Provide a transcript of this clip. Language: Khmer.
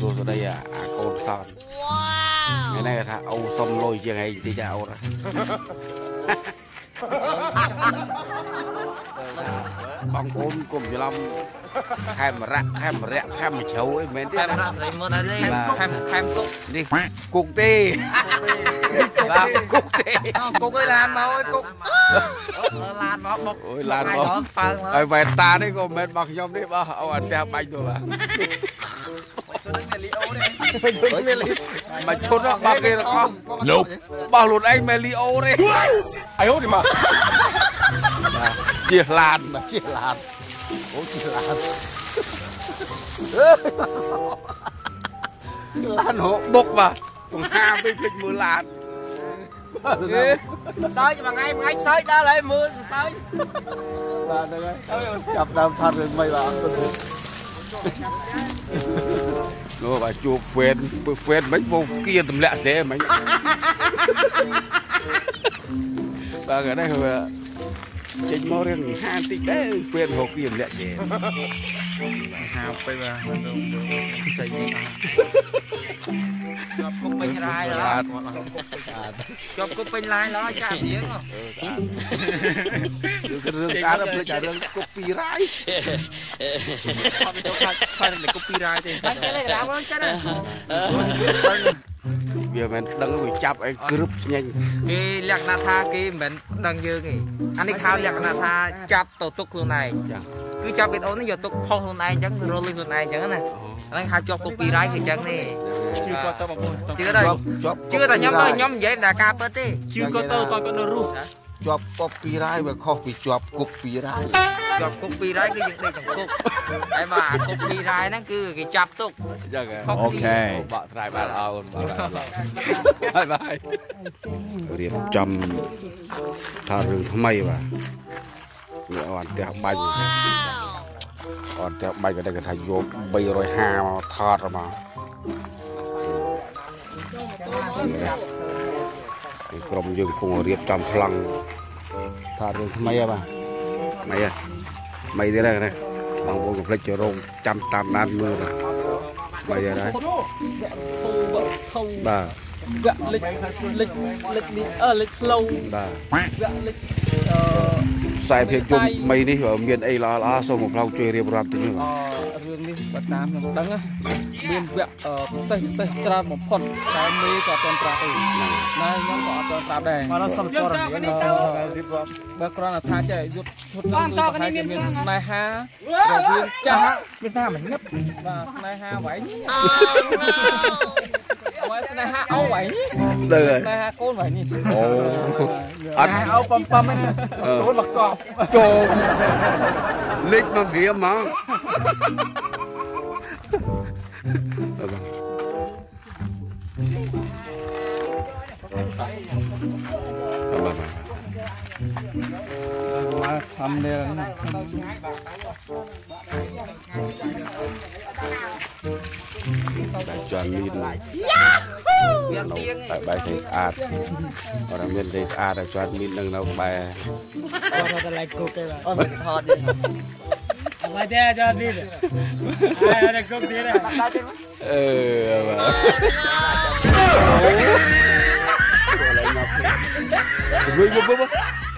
សួស្ដីអាអាកូនសនថ្ងៃនេះគេថាអូសុំលុយជាងឯងតិចអូនបងប្អូនគុំច្រឡំខេមរៈខេមរៈខេមជ្រៅអីមែនទេខែមណារកស្រីមើលអីទេខែមខែមគុកនេះគុកទេបាទគុកទេអោគុកអើយឡានមកអើយគុកឡានមកបុកអូយឡានមកប៉ើងហើយវ៉ែនតានេះក៏មិនមែនរបស់ខ្ញុំទេបាទអូអាផ្ទះបាច់ទៅបាទមានលីមកឈុតរបស់គេរបស់របស់ខ្លួនឯងមែនលីអូទេអាយអូនេះមកជិះឡានបាទជិះឡានអូជិះឡានឡានហូបបុកបាទបង្ហាវិញភ្លេចមើលឡានសើចមួយថ្ងៃមួយថ្ងៃសើចដ ល់ហើយមើលសើចបាទហ្នឹងហើយចាប់ដើមថាត់រឿងមិនបាទអត់ទៅលោកបាទជួបហ្វេនហ្វេនមិនពងគៀទម្លាក់ស្រែមិនបាទគេនេះគឺចេញមករៀងហានតិចដែរហ្វេនហូបគៀទម្លាក់ស្រែ ហាទៅបាទចៃនេះជាប់គុកពេញរាយហើយបាទជាប់គុកពេញឡាយហើយចាក់រៀងគឺរឿងការភ្លេចតែរឿងគប់ពីរាយអត់ទៅខ្លាចខ្លាចតែកូពីរ៉ាយទេបាច់ទេក្រាមចាណាវាមិនដឹងវាចាប់ឯងក្រឹបស្ញែងគេលក្ខណៈថាគេមិនមែនដឹងយើងទេអានេះខោលក្ខណៈថាចាប់ទៅទុកខ្លួនឯងចា គឺចាប់វីដេអូនេះយកទុកផុសខ្លួនឯងអញ្ចឹងរលឹងខ្លួនឯងអញ្ចឹងណាហ្នឹងហៅជាប់គុកពីរ៉ាយគឺអញ្ចឹងទេជឿគាត់ទៅបងប្អូនជឿទៅជាប់ជាប់ជឿតែខ្ញុំទៅខ្ញុំនិយាយតែការពិតទេជឿគាត់ទៅតគាត់នៅរស់ជាប់គប់ពីរាយវាខុសពីជាប់គប់ពីរាយជាប់គុកពីរ៉ាយគឺយើងដេកក្នុងគុកហើយបើអាគុកពីរ៉ាយហ្នឹងគឺគេចាប់ទុកអញ្ចឹងហ៎អូខេបកស្រ័យបានអរគុណបាទបាយបាយរៀបចំថារឿងថ្មីបាទ នេះអត់ផ្ទះបាញ់អត់ផ្ទះបាញ់ក៏តែគេថាយក350មកថតមកនេះក្រុមយើងគង់រៀបចំប្លង់ថារឿងថ្មីហ៎បាទថ្មីហ៎ថ្មីទៀតហ្នឹងបងប្អូនកុំភ្លេចចូលរោងចាំតាមដានមើលបាទថ្មីហើយធំបាទវគ្គលិចលិចលិចនេះអឺលិចផ្លូវបាទវគ្គលិចអឺ ខ្សែភាពយន្តថ្មីនេះបើមានអីល្អល្អសូមមកផ្លោងជួយរៀបរាប់តិចមើលអរឿងនេះបើតាមខ្ញុំដឹងណាមានវគ្គអឺពិសេសពិសេសច្រើនបំផុតតែមេក៏អត់ទាន់ប្រាប់ទេណាខ្ញុំក៏អត់ទាន់ប្រាប់ដែរមកសុំព័ត៌មានរៀបរាប់បើគ្រាន់តែថាចេះយុទ្ធឈុតនោះគឺប្រហែលជាមានស្នេហារវាងចាស់មានស្នេហាមិនងឹបបាទស្នេហាវ៉ៃនេះ អើស្នេហាអោវ៉ៃនេះទៅហើយស្នេហាកូនវ៉ៃនេះអូអត់អោបំបំហ្នឹងអឺកូនមកកប់ចូលលេចមកវាមកទៅបងអបាទបាទមកខំនេះណាតែជន់មានវា ទៀងតែបែរស្អាតស្អាតបើតែមានទេស្អាតតែជន់មាននឹងនៅបែរគាត់ទៅឡៃគុកទេបាទអត់មិនថតទេអត់ទេចត់នេះអាយតែគុកទៀតដាក់ទេអឺបាទអូយឡើងមកវិញមកវិញ